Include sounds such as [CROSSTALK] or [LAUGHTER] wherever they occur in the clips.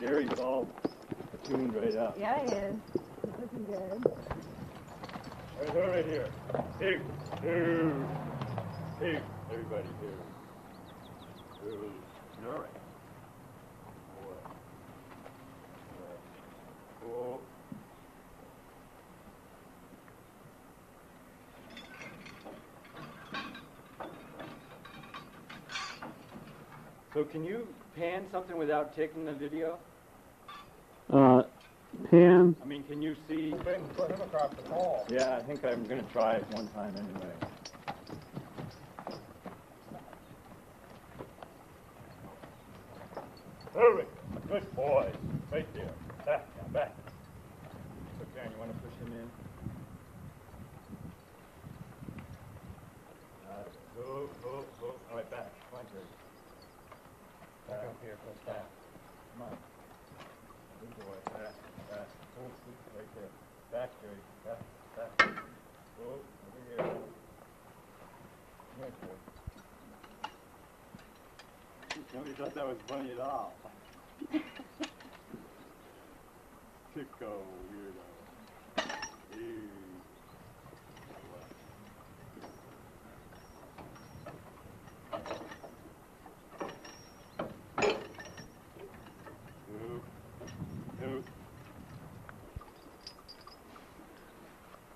Jerry's all tuned right up. Yeah, he is. He's looking good. Right, her right here. Here, here, here. Everybody here. Here. You're right. So can you pan something without taking the video? Uh, pan. I mean, can you see? Put him across the hall. Yeah, I think I'm gonna try it one time anyway. Hurry, good boy, right there. Back now, back. Okay, you wanna push him in? Uh, go, go, go. All right, back. Come on, Jerry. Back up here, close back. Come on. Good boy. Back, back. Oh, good, right there. Back, Jerry. Back, back. Go over here. Come here, Jerry. Nobody thought that was funny at all. [LAUGHS] Sicko, weirdo. Ew.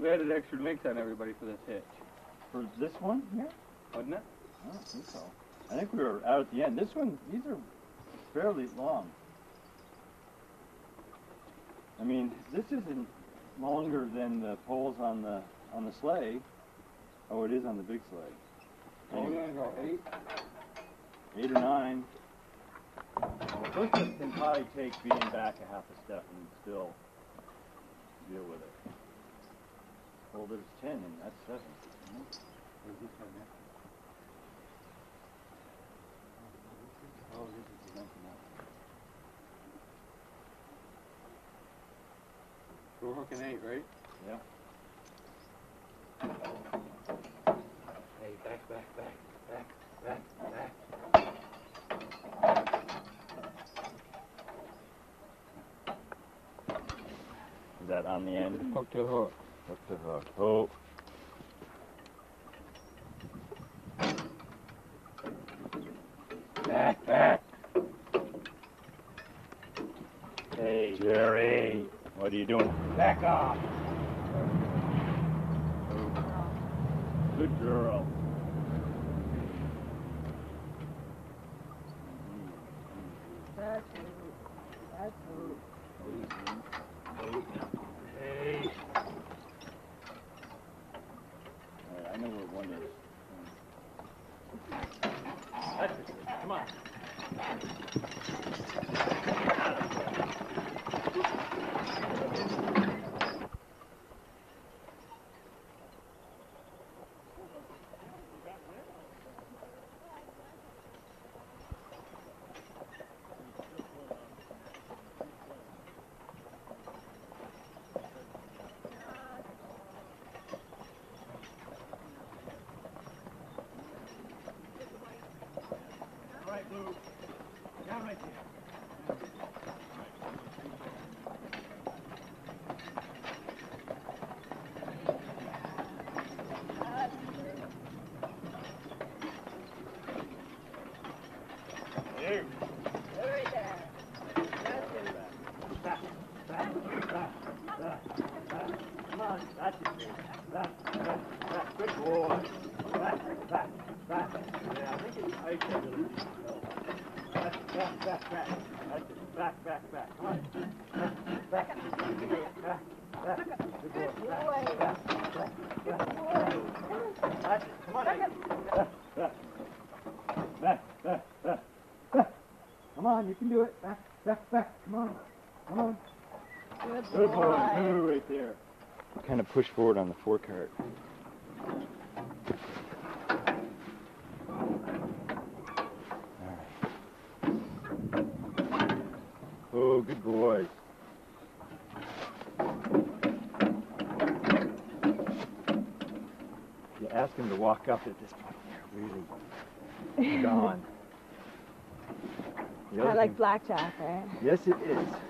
Added extra links on everybody for this hitch, For this one here? wasn't it? I don't think so. I think we were out at the end. This one, these are fairly long. I mean, this isn't longer than the poles on the on the sleigh. Oh, it is on the big sleigh. Oh, Anyway, go eight. eight or nine. Well, first one can probably take being back a half a step and still deal with it. Well, there's ten and that's seven. Where's this one here? Oh, this is the next one. We're hooking eight, right? Yeah. Hey, back, back, back, back, back, back. Is that on the end? Hook to the hook. Hook to hook. Oh. Back, back. Hey, Jerry. What are you doing? Back off. Good girl. That's who. That's who. Hey. All right, I know where one is. That's it. Come on. All right, Lou. Down right there. You. Right there. That's who. Back, back, back. Come on. Back, back, back. Good boy. right there. Kind of push forward on the forecart. Right. Oh, good boy. You ask him to walk up at this point, they're really gone. [LAUGHS] It's kind of like blackjack, right? Yes, it is.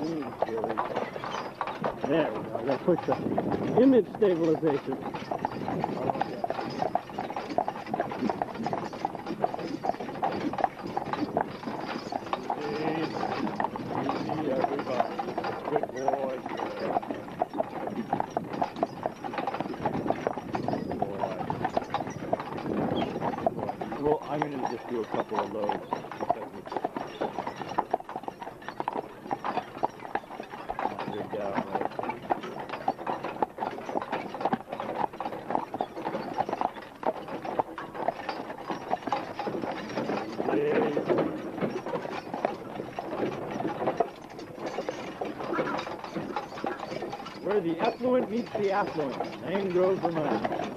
There we go. That push the image stabilization. Well, I'm going to just do a couple of loads The effluent meets the affluent, Same grows the money.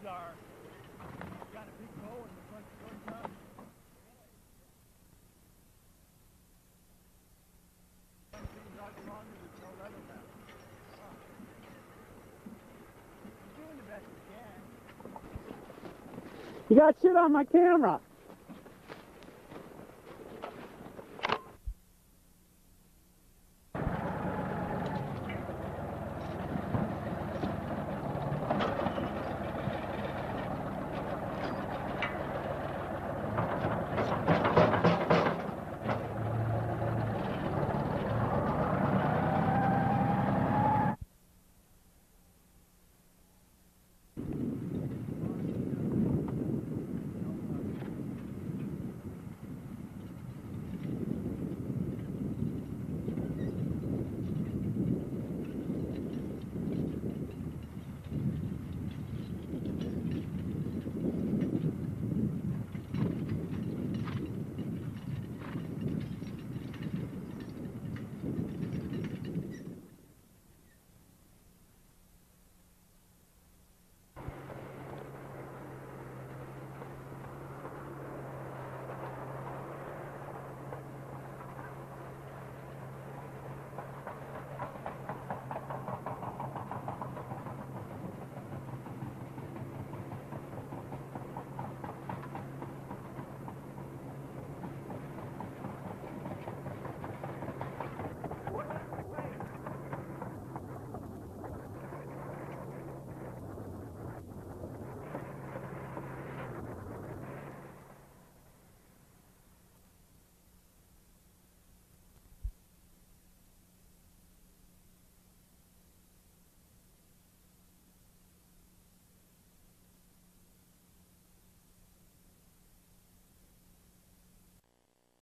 You're doing the best you can. You got shit on my camera.